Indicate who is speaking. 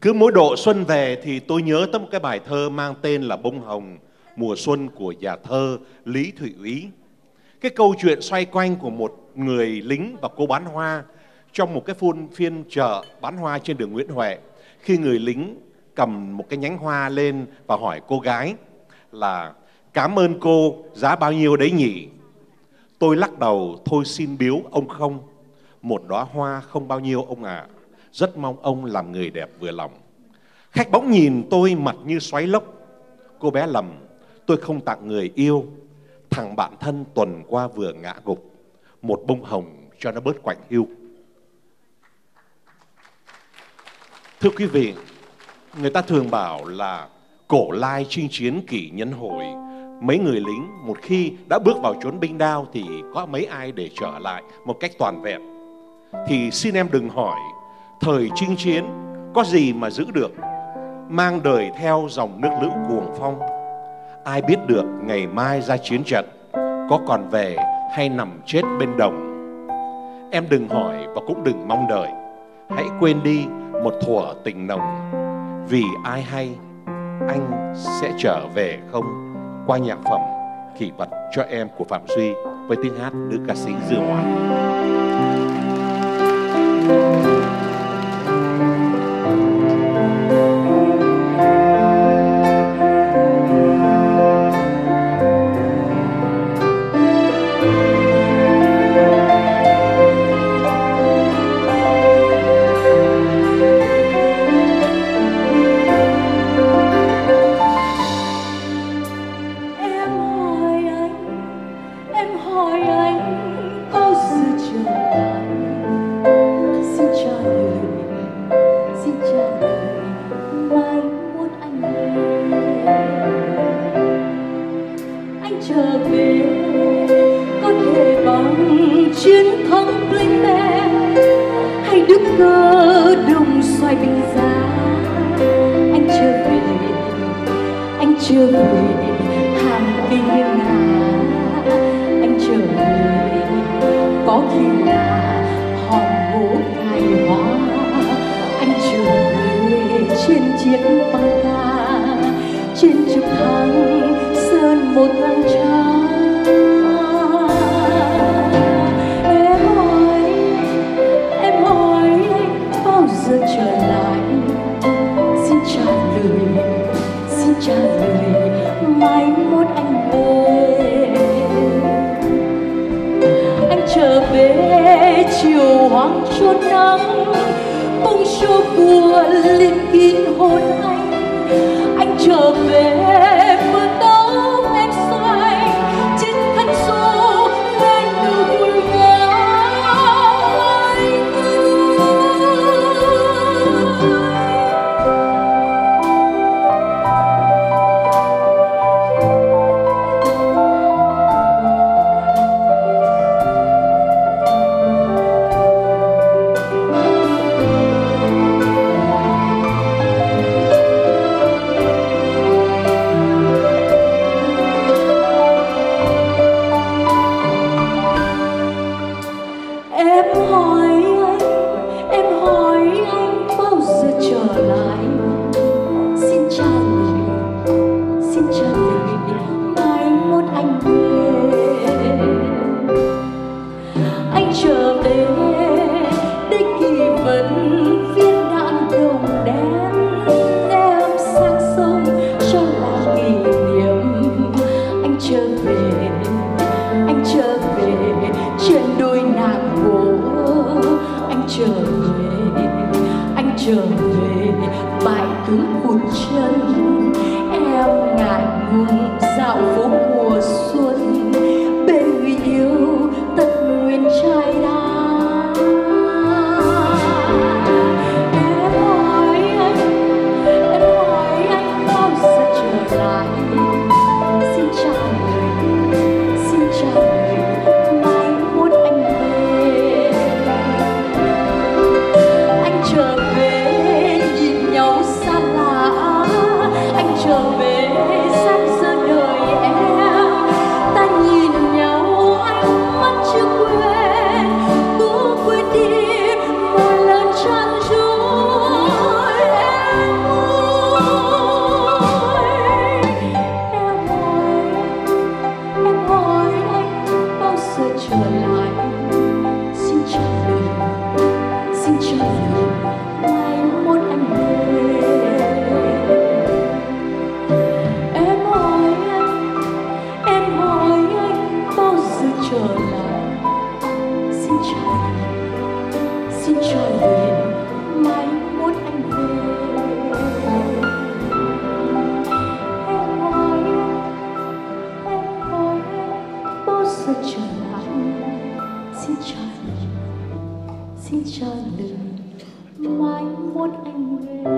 Speaker 1: Cứ mỗi độ xuân về thì tôi nhớ tới một cái bài thơ mang tên là Bông Hồng, mùa xuân của nhà thơ, Lý Thụy Úy. Cái câu chuyện xoay quanh của một người lính và cô bán hoa trong một cái phun phiên chợ bán hoa trên đường Nguyễn Huệ. Khi người lính cầm một cái nhánh hoa lên và hỏi cô gái là, cảm ơn cô, giá bao nhiêu đấy nhỉ? Tôi lắc đầu, thôi xin biếu ông không. Một đóa hoa không bao nhiêu ông ạ. À. Rất mong ông làm người đẹp vừa lòng. Khách bỗng nhìn tôi mặt như xoáy lốc. Cô bé lầm, tôi không tặng người yêu. Thằng bạn thân tuần qua vừa ngã gục. Một bông hồng cho nó bớt quạnh hiu. Thưa quý vị, người ta thường bảo là cổ lai chinh chiến kỷ nhân hội mấy người lính một khi đã bước vào chốn binh đao thì có mấy ai để trở lại một cách toàn vẹn thì xin em đừng hỏi thời chinh chiến, có gì mà giữ được? Mang đời theo dòng nước lũ cuồng phong. Ai biết được ngày mai ra chiến trận, có còn về hay nằm chết bên đồng? Em đừng hỏi và cũng đừng mong đợi. Hãy quên đi một thuở tình nồng. Vì ai hay, anh sẽ trở về không? Qua nhạc phẩm, kỷ vật cho em của phạm duy với tiếng hát nữ ca sĩ dương hoàng
Speaker 2: ngỡ đông xoay bình giá. Anh chưa về, anh chưa về, hàm kinh à anh chưa về, có khi là hòn gỗ cài hoa anh chưa về trên chiếc băng ca. Trên trực thăng sơn một tháng cho nắng mong cho mùa lên kín hồn anh. Anh trở về mưa to your life về bại tướng hụt chân. Em ngại ngùng dạo phố mùa xuân. Xin trả lời xin mai muốn anh về